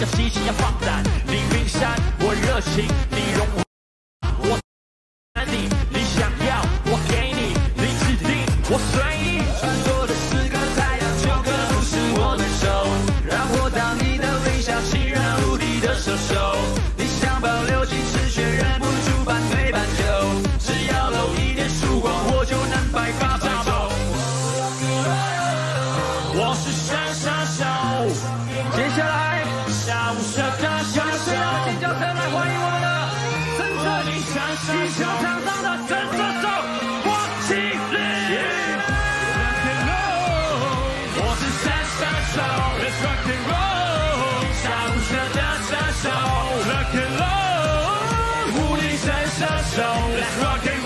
要细心，要放胆。你冰山，我热情，你融化。我爱你，你想要，我给你，你指定，我随意。传说这是个太阳，就可不是我的手。让我当你的微笑，心然无敌的射手。下午射的小手，尖叫声来欢迎我们的深圳你闪闪地球。场上的神射手黄启麟。我是闪闪手，Let's rock and roll，下午射的射手，Rock and roll，无敌神射手，Let's rock and roll，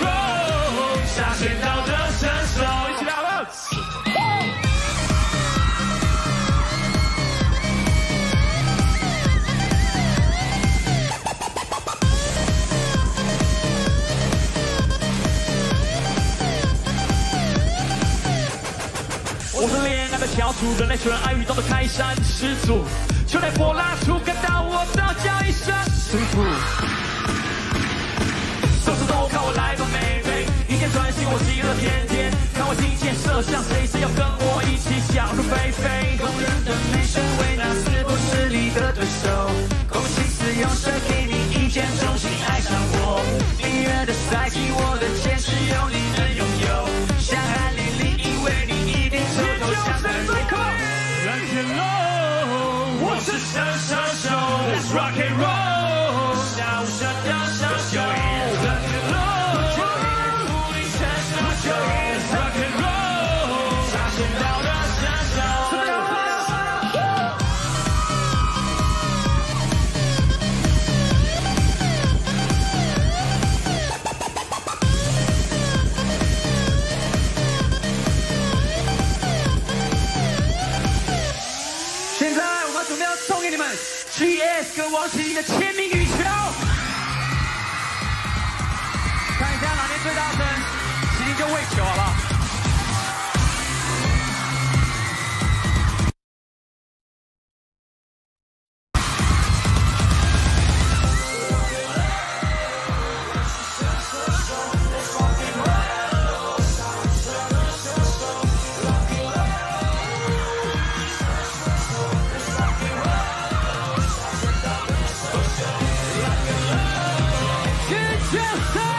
我是恋爱的翘楚，人类虽然爱与道的开山始祖，就连柏拉图看到我都叫一声师傅。手指都看我来吧，妹妹，一天专心我极乐天天，看我金箭射向谁，Shasha. 送给你们 GS 跟王启麟的签名羽球，看一下哪边最大声，麒麟就喂球好不好？Yeah.